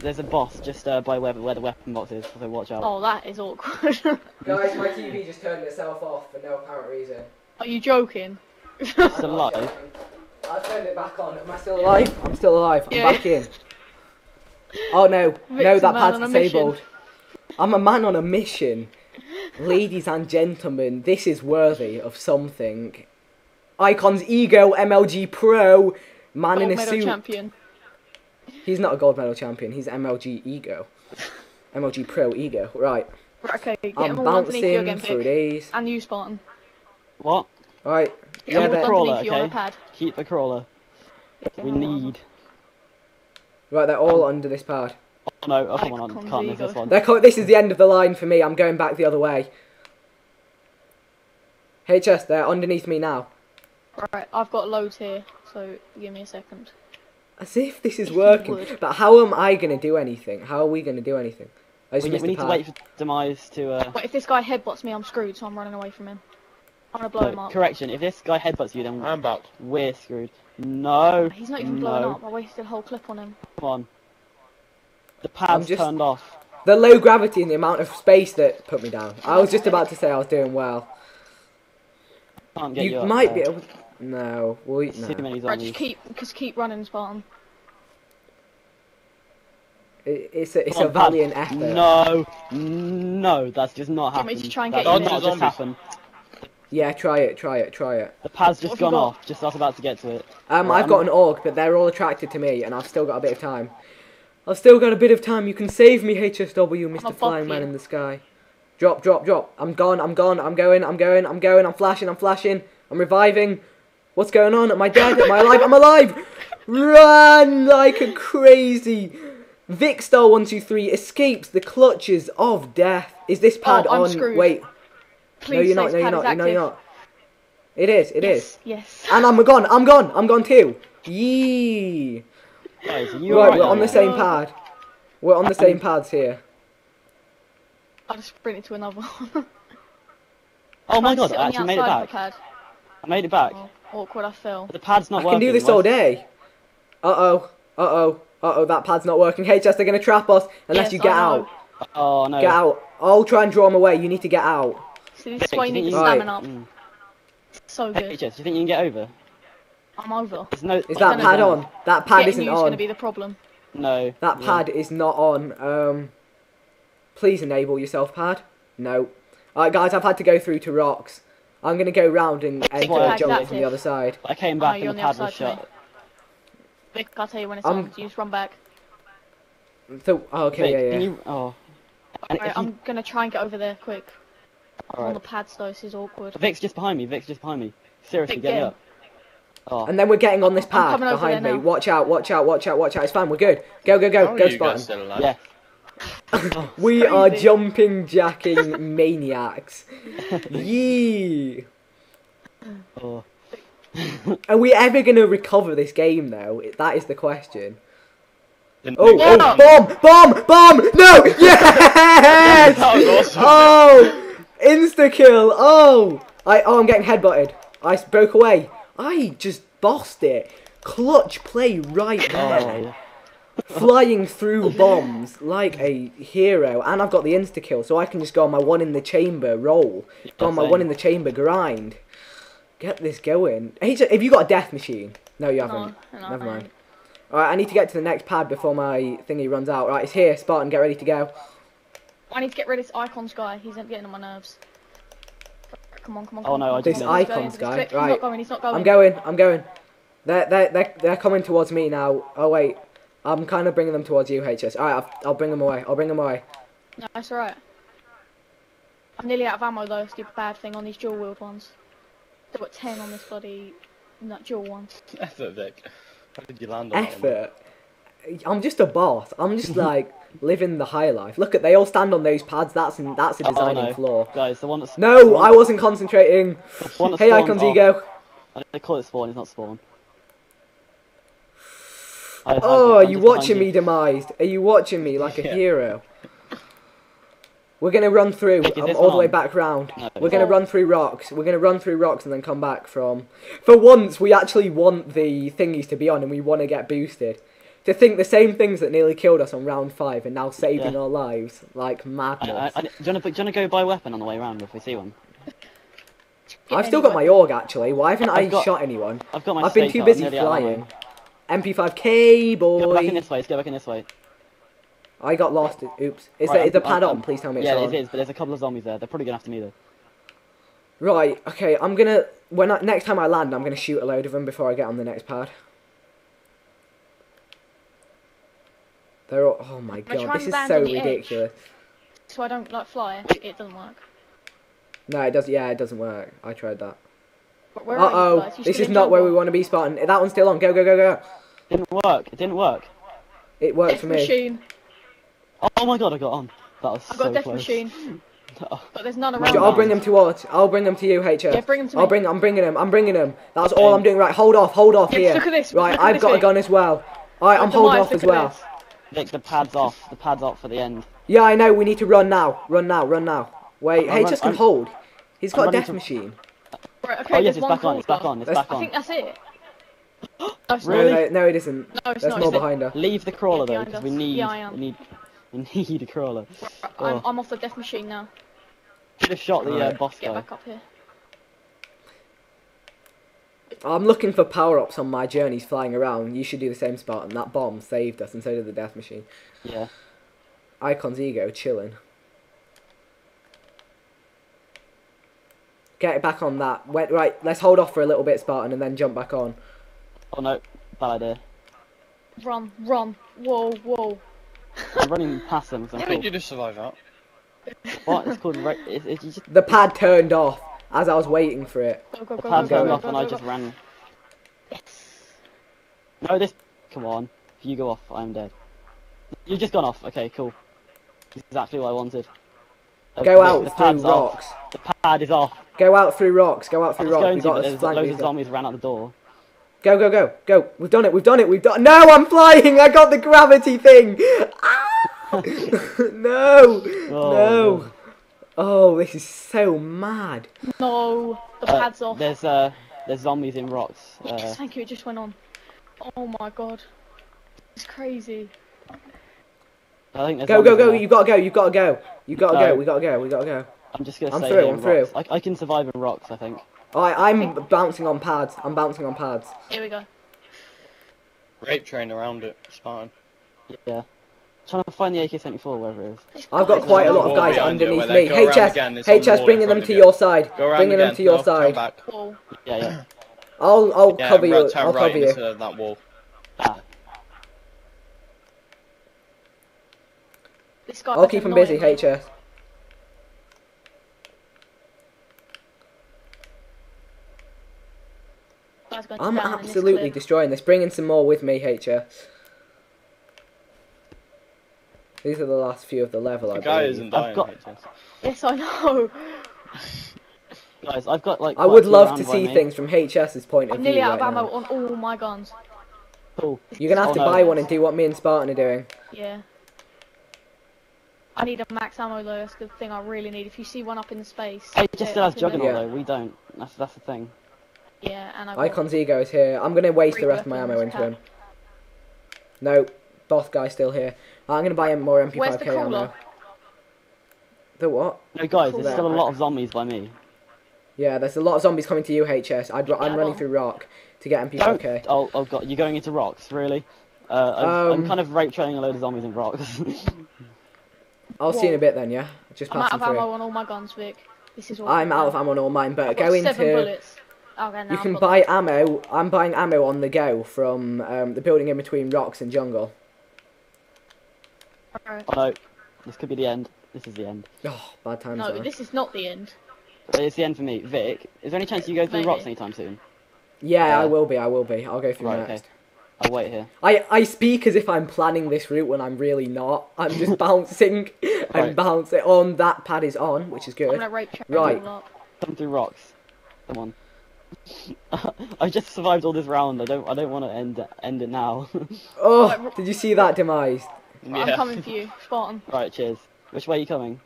there's there's a boss just uh, by where where the weapon box is. So watch out. Oh, that is awkward. Guys, my TV just turned itself off for no apparent reason. Are you joking? It's alive. I turned it back on. Am I still alive? I'm still alive. I'm Yeah. back in. Oh no, no, that man pad's on mission. disabled. I'm a man on a mission. Ladies and gentlemen, this is worthy of something. Icons Ego MLG Pro, man in a medal suit. champion. He's not a gold medal champion, he's MLG Ego. MLG Pro Ego, right. Right, okay, get I'm all underneath you bouncing again, through these. And you, Spartan. What? Right. Get Yeah, them but- all Crawler, underneath you on okay. pad. Keep the crawler. Get We them all on. need. Right, they're all under this pad. Oh no! Oh come on! I Icons can't miss this one. They're co- this is the end of the line for me. I'm going back the other way. HS, they're underneath me now. Right, I've got loads here, so give me a second. As if this is working. But how am I going to do anything? How are we going to do anything? I just We, missed we the need to wait for Demise to. Uh, But if this guy headbutts me, I'm screwed, so I'm running away from him. I'm gonna blow him up. correction. If this guy headbutts you, then I'm back. we're screwed. No. He's not even blowing up. I wasted a whole clip on him. Come on. The pad's just- turned off. The low gravity and the amount of space that put me down. I was just about to say I was doing well. Can't get You, you, might there. be able. No, we Too no. many Right, just keep, just keep running, Spartan. It, it's a it's Come a on, pad. valiant effort. No, no, that's just not happening. you want me to try and That's get you not just happened. Yeah, try it, try it, try it. The pad's just gone off. Just I was about to get to it. Um, Right, I've got an org, but they're all attracted to me, and I've still got a bit of time. I've still got a bit of time. You can save me, HSW, Mr. Flying Man in the sky. Drop, drop, drop. I'm gone. I'm gone. I'm going. I'm going. I'm going. I'm flashing. I'm flashing. I'm reviving. What's going on? Am I dead? Am I alive? I'm alive. Run like a crazy. Vikkstar one two three escapes the clutches of death. Is this pad Oh, on? screwed. Wait. Please no, you're not. No, you're not. No, you're not. It is. It is. yes, Yes. And I'm gone. I'm gone. I'm gone too. Yee. Guys, are you right, alright we're on now? the same pad. We're on the same pads here. I just sprinted to another one. Oh my god! I actually made it back. the. I made it back. Oh, awkward, I fell. But the pad's not I working. can do this Why- all day. Uh oh. Uh oh. Uh oh. That pad's not working. HS, they're gonna trap us unless Yes, you get I know. out. Oh no. Get out. I'll try and draw them away. You need to get out. See, this is why you need the Right. up. Mm. So Hey, good. Jess, do you think you can get over? I'm over. There's no. Is that don't pad on? That pad Getting isn't you is going to be the problem. No. That Yeah. pad is not on. Um, please enable yourself, pad. No. Alright, guys, I've had to go through to rocks. I'm gonna go round and enter why I a jump adapted. from the other side. I came Oh, back you're and the the pad was other side. Vic, I'll tell you when it's I'm- on. You just run back. So, oh, okay, Vic, yeah, yeah. Can you? Oh. And Right, if you- I'm going to try and get over there quick. I'm on the pads though, this is awkward. Vic's just behind me. Vic's just behind me. Seriously, Vic, get me up. Oh. And then we're getting on this I'm pad behind me. now. Watch out, watch out, watch out, watch out. It's fine, we're good. Go, go, go, How go, Spartan. guys still alive? Yeah. We are jumping jacking maniacs. Yee. Oh. Are we ever gonna recover this game though? That is the question. Oh, oh, bomb, bomb, bomb! No! Yes! Awesome. Oh! Insta kill! Oh! I oh I'm getting headbutted. I broke away. I just bossed it. Clutch play right Oh. there. Flying through bombs like a hero, and I've got the insta kill, so I can just go on my one in the chamber roll. Go on my one in the chamber grind. Get this going. Hey, so- have you got a death machine? No, you haven't. No, no, Never no. mind. Alright, I need to get to the next pad before my thingy runs out. Right, it's here. Spartan, get ready to go. I need to get rid of this icons guy. He's getting on my nerves. Come on, come on. Oh, no, on, I come just on, This going, icons he's guy, going, He's right. not going. He's not going. I'm going, I'm going. They're, they're, they're, they're coming towards me now. Oh, wait. I'm kind of bringing them towards you, HS. Alright, I'll, I'll bring them away. I'll bring them away. No, that's alright. I'm nearly out of ammo though. Stupid bad thing on these dual wheeled ones. They've got ten on this bloody that dual one. Effort, Vic. How did you land on that one? Effort. I'm just a boss. I'm just like living the high life. Look at they all stand on those pads. That's that's a Oh, designing no. flaw. Guys, the one that's. the No, one- I wasn't concentrating. the one that's Hey, spawned- icons oh, ego. They call it spawn. It's not spawn. I- I- Oh, are I'm you just behind watching me demised? Are you watching me like a Yeah. hero? We're gonna run through Vic, is um, this all the way back round. No, We're gonna run through rocks. We're gonna run through rocks and then come back from. For once, we actually want the thingies to be on and we want to get boosted. To think the same things that nearly killed us on round five are now saving Yeah. our lives like I, madness. I, I, do, you wanna, do you wanna go buy a weapon on the way around if we see one? I've still got my org actually. Why haven't I I've got- shot anyone? I've got my I've been too busy nearly out of ammo. flying. MP5K boy. Go back in boy. this way, let's go back in this way. I got lost. Oops. Is Right, there is the I'm- pad I'm- on? Please tell me it's Yeah, on. it is, but there's a couple of zombies there. They're probably gonna have to meet us. Right. Okay. I'm gonna when I, next time I land, I'm gonna shoot a load of them before I get on the next pad. They're all. Oh my try god, this is so on edge. ridiculous. So I don't like fly. It doesn't work. No, it does. Yeah, it doesn't work. I tried that. Uh-oh, This is not where we want to be, Spartan. That one's still on. Go go go go. Didn't work. It didn't work. It worked Death for me. machine. Oh my god, I got on. That was I've so got death close. machine, but there's none around. I'll bring them to what? I'll bring them to you, HS. Yeah, bring 'em to I'll me. bring. I'm bringing them. I'm bringing them. That's all I'm doing. Right, hold off, hold off Yeah, here. look at this, Right, look I've this got a gun as well. Alright, I'm holding off as well. this. Vic, the pad's off. The pad's off for the end. Yeah, I know. We need to run now. Run now. Run now. Wait, I'm HS run- can I'm- hold. He's I'm got a death to- machine. Right, okay, Oh yes, there's it's back on. It's back on. It's That's- back I think that's it. No, Really? No, no, no, it isn't. No, it's There's not. more It's not. behind her. Leave the crawler though, because we need. Yeah, I am. We need. We need a crawler. I'm, Oh. I'm off the death machine now. Should have shot the uh, boss Get guy. back up here. I'm looking for power ups on my journeys flying around. You should do the same, Spartan. That bomb saved us, and so did the death machine. Yeah. Icon's ego chilling. Get it back on that. Wait, right, let's hold off for a little bit, Spartan, and then jump back on. Oh no, bad idea. Run, run. Whoa, whoa. I'm running past them. I'm How cool. did you just survive that? What? It's called. Ra- it's, it's just, The pad turned off as I was waiting for it. Go, go, the go, pad go, going turned go, off go, and go, I just ran. Yes. No, this. Come on. If you go off, I'm dead. You've just gone off. Okay, cool. Exactly what I wanted. Uh, Go out the through pad's off. rocks. The pad is off. Go out through rocks. Go out through was rocks. going to, got there's loads of zombies ran out the door. Go, go, go, go. We've done it. We've done it. We've done. No, I'm flying. I got the gravity thing. No, Oh, no. Oh, this is so mad. No, the Uh, pad's off. There's uh, there's zombies in rocks. Yes, Uh, thank you, it just went on. Oh my god. It's crazy. I think there's Go, go, go. there. You gotta go. You gotta go. You gotta No. go. We gotta go. We gotta go. I'm just gonna I'm stay through, I'm through. I, I can survive in rocks. I think. I, I'm bouncing on pads. I'm bouncing on pads. Here we go. Rape train around it. Spartan. Yeah. Trying to find the AK-74 wherever it is. I've got quite a lot of guys underneath me. go around HS, again, it's on the HS, bringing them to your side. Bringing them to your side. Yeah, yeah. I'll, I'll Yeah, cover right, you. turn I'll right cover you. into that wall. Ah, This guy I'll keep him busy. HS. I'm absolutely destroying this. Bringing some more with me, HS. These are the last few of the level. I The guy believe. isn't dying. I've got- HS. Yes, I know. guys, I've got like. I would love to see things from HS's point of I'm view nearly out of ammo now. on all my guns. Cool. You're gonna have Oh, to no. buy one and do what me and Spartan are doing. Yeah. I need a max ammo though, that's the thing I really need. If you see one up in the space. Hey, it just uh, yeah, still has up in the- Juggernaut Yeah. though. We don't. That's that's the thing. Yeah, and I got Icon's ego is here. I'm gonna waste the rest of my ammo into him. No, boss guy's still here. I'm gonna buy him more MP5K Where's the crawler? ammo. The what? No, guys, there's still a lot of zombies by me. Yeah, there's a lot of zombies coming to you, HS. I'd, I'm running through rock to get Don't. MP5K. Oh, oh god, you're going into rocks, really? Uh, I've, Um, I'm kind of rape training a load of zombies in rocks. I'll see you in a bit then, yeah? Just I'm out passing of ammo through. on all my guns, Vic. This is all I'm out of ammo on all mine, but I've go got seven into. bullets. Okay, now You I've can buy ammo. I'm buying ammo on the go from um, the building in between rocks and jungle. Alright. oh no, this could be the end. This is the end. Oh, bad times. No, though. this is not the end. But it's the end for me. Vic, is there any chance you go through Maybe. rocks anytime soon? Yeah, I uh, will be. I will be. I'll go through Right, next. okay. I'll wait here. I, I speak as if I'm planning this route when I'm really not. I'm just bouncing and Right. bouncing. On that pad is on, which is I'm good. gonna rape Right. all up. Come through rocks. Come on. I just survived all this round. I don't. I don't want to end end it now. Oh, did you see that demise? I'm coming for you, Spartan. right. Cheers. Which way are you coming?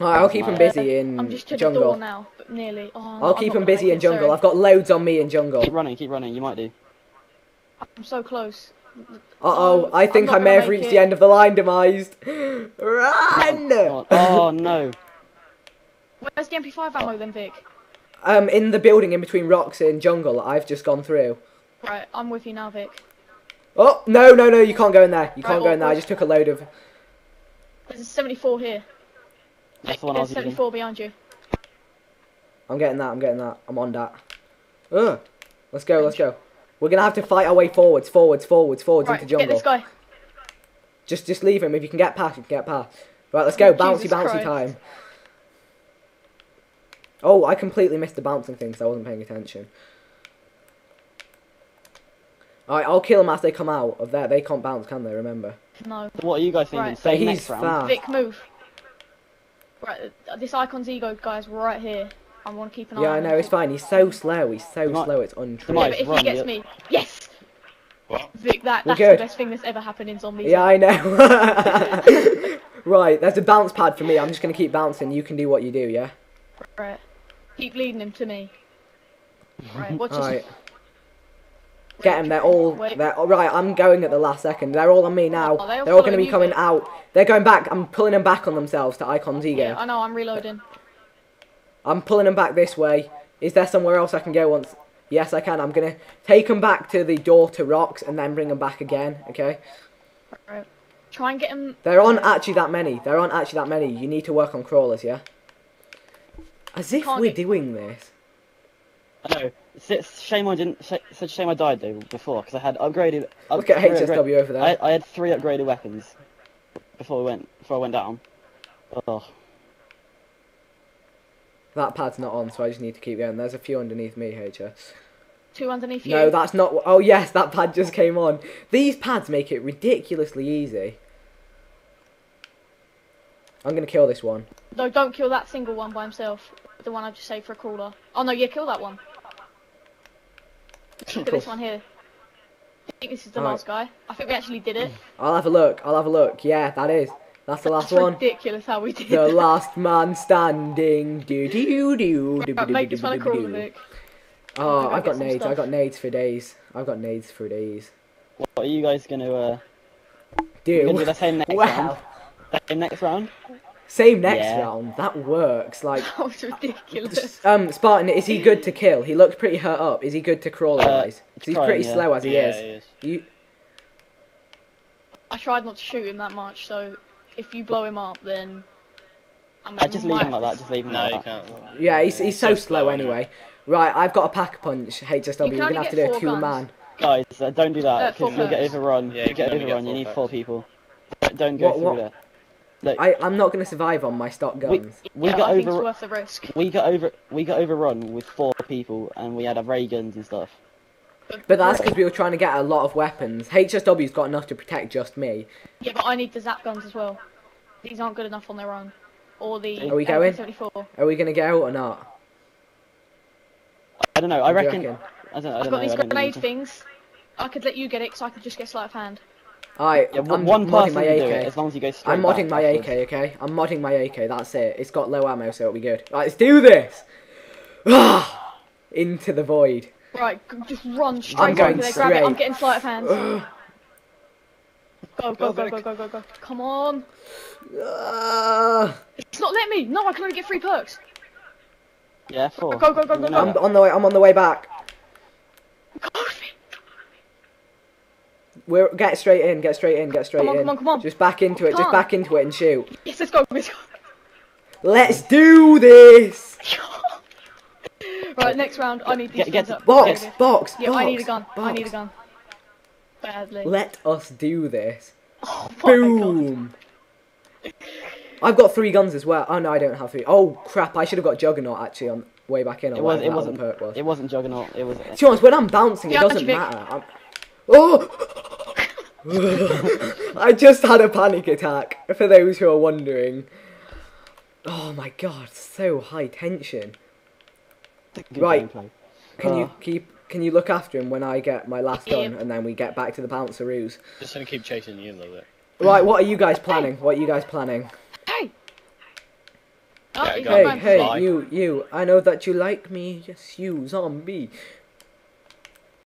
Alright, I'll keep him Uh, busy in I'm just to the door jungle. now, but nearly. Oh, I'm I'll not- keep him busy in jungle. sorry. I've got loads on me in jungle. Keep running. Keep running. You might do. I'm so close. I'll oh, I think I'm I not may have reached it. the end of the line, demised. Run! Oh, oh no. Where's the MP5 ammo then, Vic? Um, in the building in between rocks in jungle, I've just gone through. Right, I'm with you now, Vic. Oh no no no! You can't go in there. You can't go in there. I just took a load of. There's a 74 here. That's the one I There's was using. 74 behind you. I'm getting that. I'm getting that. I'm on that. Ugh. Let's go. Let's go. We're gonna have to fight our way forwards, forwards, forwards, forwards Right, into get jungle. this guy. Just just leave him. If you can get past, you can get past. Right, let's go. Bouncy, Jesus bouncy Christ. time. Oh, I completely missed the bouncing thing because I wasn't paying attention. Alright, I'll kill them as they come out of there. They can't bounce, can they? Remember? No. What are you guys thinking? Right. Say he's next round. fast. Vic, move. Right, uh, this Icon's ego guy's right here. I want to keep an eye Yeah, on I him. know. It's fine. He's so slow. He's so Come slow. It's Come untrue. Yeah, but if Run, he gets yeah. me, yes! What? Vic, that, that's good. the best thing that's ever happened in zombies. Yeah, I know. right, there's a bounce pad for me. I'm just gonna keep bouncing. You can do what you do. Yeah. Right. Keep leading him to me. Right, watch this. Alright. Get them. They're all. They're all right. I'm going at the last second. They're all on me now. Oh, they're all they're all going to be coming Vic. out. They're going back. I'm pulling them back on themselves to Icon's ego. Yeah, I know, I'm reloading. I'm pulling them back this way. Is there somewhere else I can go once? Yes, I can. I'm gonna take them back to the door to rocks and then bring them back again. Okay. Right. Try and get them. There aren't actually that many. There aren't actually that many. You need to work on crawlers, yeah. As if Can't we're get- doing this. I know. It's, it's shame I didn't. Sh- it's a shame I died though before because I had upgraded. Up, Look at three upgra- HSW over there. I, I had three upgraded weapons before we went before I went down. Oh, That pad's not on, so I just need to keep going. There's a few underneath me, HS. Two underneath you. No, that's not. Oh yes, that pad just came on. These pads make it ridiculously easy. I'm gonna kill this one. No, don't kill that single one by himself. The one I just saved for a crawler. Oh no, yeah, kill that one. Look at this one here. I think this is the Alright. last guy. I think we actually did it. I'll have a look. I'll have a look. Yeah, that is. That's the last That's one. ridiculous how we did The it. last man standing. Do do do do Right, make this one a crawler, Vic. Oh, I've got some nades. I've got nades for days. I've got nades for days. what are you guys gonna? Uh, we're gonna do Do. the same next Wow. round. Same next round. Same next Yeah. round. That works. Like, That was ridiculous. um, Spartan, is he good to kill? He looked pretty hurt up. Is he good to crawl Uh, wise? 'Cause he's trying, pretty yeah. slow as he yeah, is. he is. You, I tried not to shoot him that much, so if you blow him up, then. I'm I just leave him like that. Just leave him No, like you that. can't. yeah, he's, he's so, So slow slow anyway. Right, I've got a pack punch. HSW. You We're gonna have to do a two guns. man. Guys, uh, don't do Uh, that four because you'll get overrun. Yeah, you you get can get overrun. You need packs. four people. Don't- Don't go What- through what- there. Look, I, I'm not gonna survive on my stock guns. we yeah, got I think it's over. worth the risk. We got over. We got overrun with four people, and we had our ray guns and stuff. But that's because we were trying to get a lot of weapons. HSW's got enough to protect just me. Yeah, but I need the zap guns as well. These aren't good enough on their own. Or the Are we going? MP74. Are we gonna go or not? I don't know. I What do you reckon. I don't know. I I've got know. these I grenade things. I could let you get it, because I could just get sleight of hand. Alright, Yeah, I'm one modding person my can do AK. it as long as you go straight. I'm modding back my afterwards. AK, okay? I'm modding my AK, that's it. It's got low ammo, so it'll be good. Right, let's do this! Ah! Into the void. Right, just run straight I'm going over there, grab it. I'm getting sleight of hand. Ugh. Go, go, go, go, go, go, go. Come on. Ah. It's not letting me. No, I can only get three perks. Yeah, four. Go, go, go, go, You go. I'm on the way. I'm on the way back. Go. We're get straight in. Get straight in. Get straight Come on, in. come on, come on. Just back into it. Just on. back into it and shoot. Yes, let's go, let's go. Let's do this. right, next round. I need these Get- get guns up. Box, Okay. box, Yeah, box. I need a gun. I need a gun. Badly. Let us do this. Oh. Boom. I've got three guns as well. Oh no, I don't have three. Oh crap! I should have got Juggernaut actually on way back in. It was. whatever It wasn't. perk was. It wasn't juggernaut. It was. To be honest, when I'm bouncing, it doesn't matter. I'm... Oh! I just had a panic attack. For those who are wondering. Oh my god, so high tension. Right. gameplay. Can you Oh. keep? Can you look after him when I get my last gun, and then we get back to the bouncer bounceroos? Just gonna keep chasing you a little bit. Right, what are you guys planning? What are you guys planning? Hey. Oh, Yeah, he's go not Hey, on, going for hey, fly. you, you. I know that you like me. Yes, you, zombie.